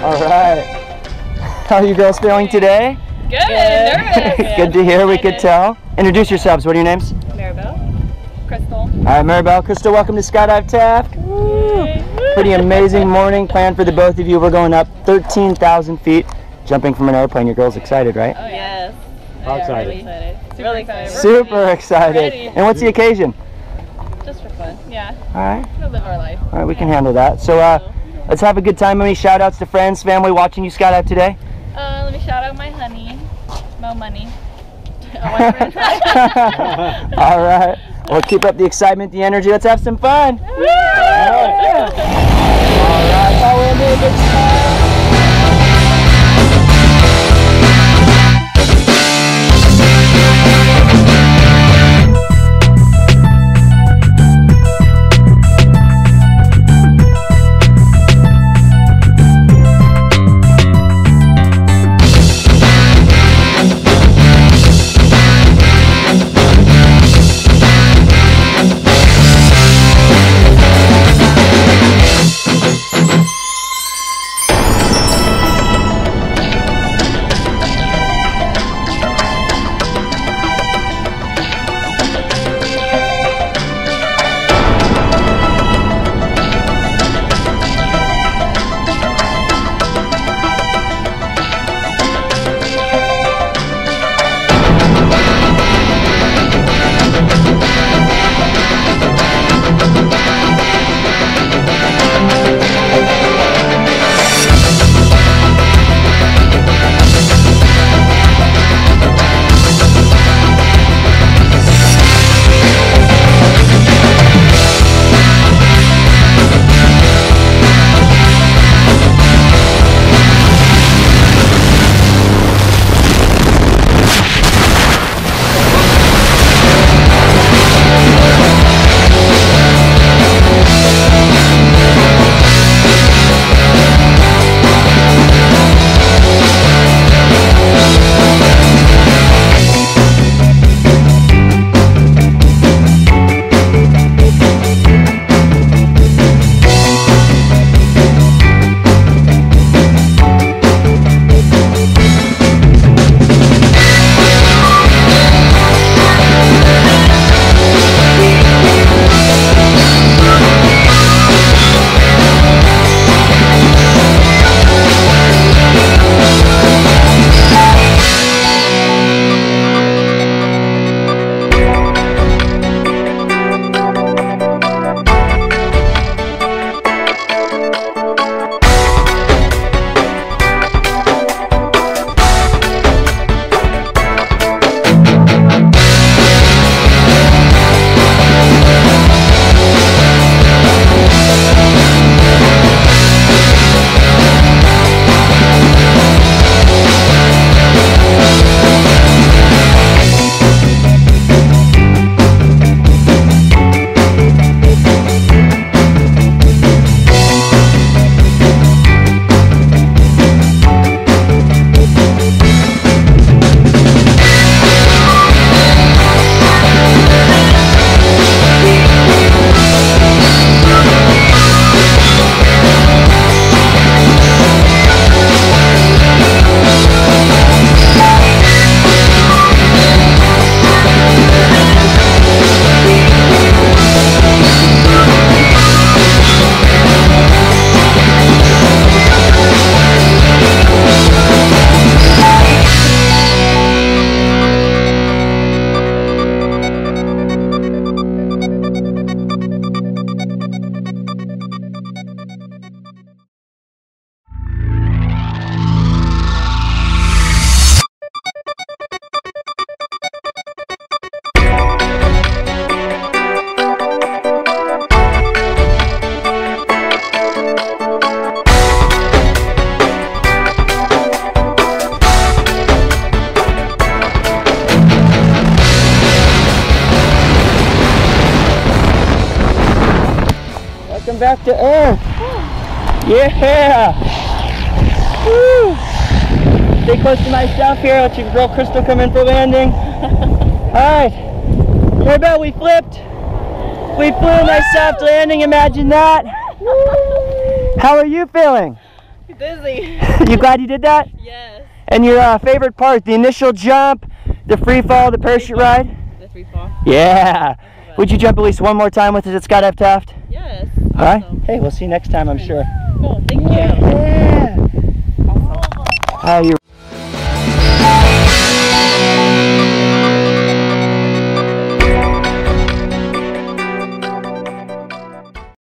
How are you girls feeling today? Good. Nervous. Good to hear. We could tell. Introduce yourselves. What are your names? Maribel. Crystal. All right, Maribel, Crystal, welcome to Skydive Taft. Woo. Pretty amazing morning planned for the both of you. We're going up 13,000 feet, jumping from an airplane. Your girls excited, right? Oh yes. How excited? Really excited. Really excited. We're Super excited. And what's the occasion? Just for fun. Yeah. All right, We'll live our life. all right, we can handle that. So uh, let's have a good time. Any shout outs to friends, family watching you skydive today? Uh, let me shout out my honey, Mo Money. Oh, all right. Well, keep up the excitement, the energy. Let's have some fun. back to earth. Yeah. Woo. Stay close to my here. Let your girl Crystal come in for landing. All right. How about we flipped? We flew Woo! my soft landing. Imagine that. How are you feeling? Dizzy. you glad you did that? Yes. And your uh, favorite part, the initial jump, the free fall, the parachute ride? The free fall. Yeah. Would you jump at least one more time with us at Skydive Taft? Yes. All right. Hey, we'll see you next time, I'm sure. Cool. Thank you. Yeah. Awesome. You?